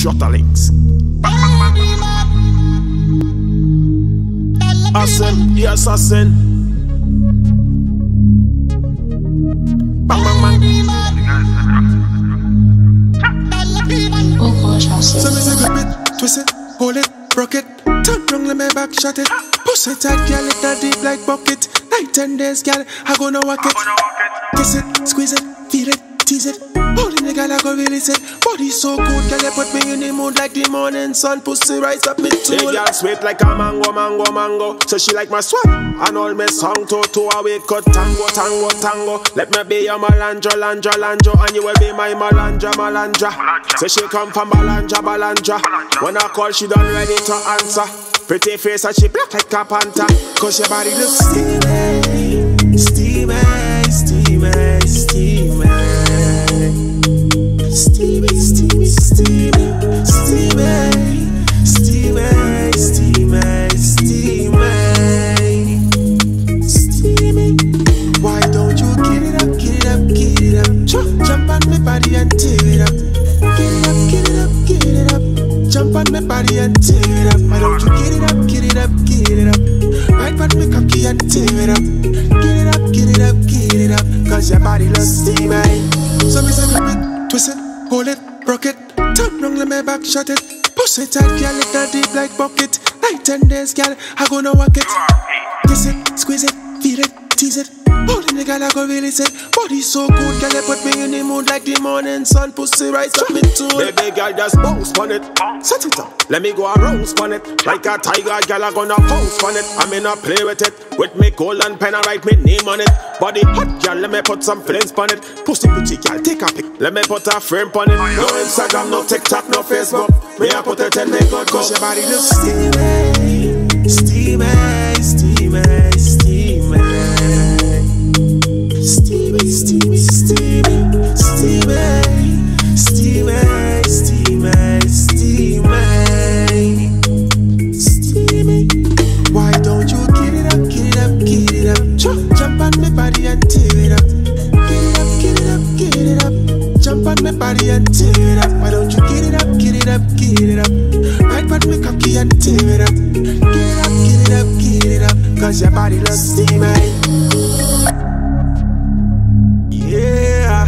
Shottalinkz. Assassin, the assassin. So me say grip it, twist it, hold it, rock it. Turn round, let me back, shot it. Push it tight, girl, it not deep like bucket. Night and days, girl, I gonna walk it. Kiss it, squeeze it, feel it, tease it. Holding the girl, I go release it. Body so good, girl, you put me in the mood like the morning sun. Pussy rise up me The tool. girl sweet like a mango, mango, mango. So she like my swag and all my song to to a wake cut tango, tango, tango. Let me be your malandra, landra, landra, and you will be my malandra, malandra. So she come from Balanja, Balanja. When I call, she done ready to answer. Pretty face and she black like a panther. Cause your body looks steamy, steamy, steamy. Body and tear it up. Get it up, get it up, get it up. Jump on my body and tear it up. Why don't you get it up, get it up, get it up? Right on me cocky and tear it up. Get it up, get it up, get it up. Cause your body looks steamy. So me say grip it, twist it, hold it, rock it. Turn round, let me back, shut it. Push it tight, girl, it not deep like bucket. Night and days, girl, I gonna walk it, I go release it. Body so good, girl, you put me in the mood like the morning sun. Pussy rise up me too. Baby girl, just bounce on it. Set it up. Let me go around on it. Like a tiger, girl, I gonna pounce on it. I'm in a play with it. With me gold and pen, I write me name on it. Body hot, girl, let me put some flames on it. Pussy pretty, girl, take a pic. Let me put a frame on it. No Instagram, no TikTok, no Facebook. Me, I put it in good Cause your body looks steamy, steamy, steamy. Cocky it up. Get it up, get it up, get it up. Cause your body looks steamy. Yeah.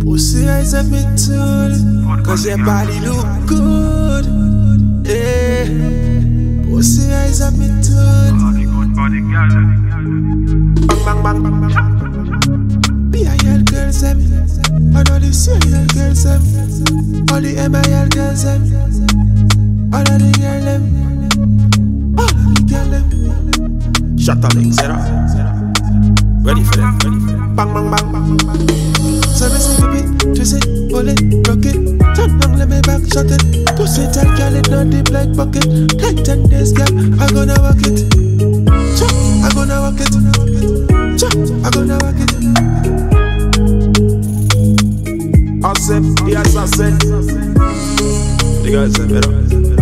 Pussy eyes up me too. Cause your body look good. Yeah. Pussy eyes up me too. Bang, bang, bang, bang, bang. BIL girls them. Serial girls them. All the MIL girls them. All of the girl them. All of the girl them. Shottalinkz, you know. Ready for them, ready for them. Bang, bang, bang, bang, bang, bang. So me say it, twist it, hold it, rock it. Turn round, let me back, shut it. Pussy tight, girl, it not deep like bucket. Tight and days, girl, I gonna walk it. Assassin, the assassin. The guy said, better.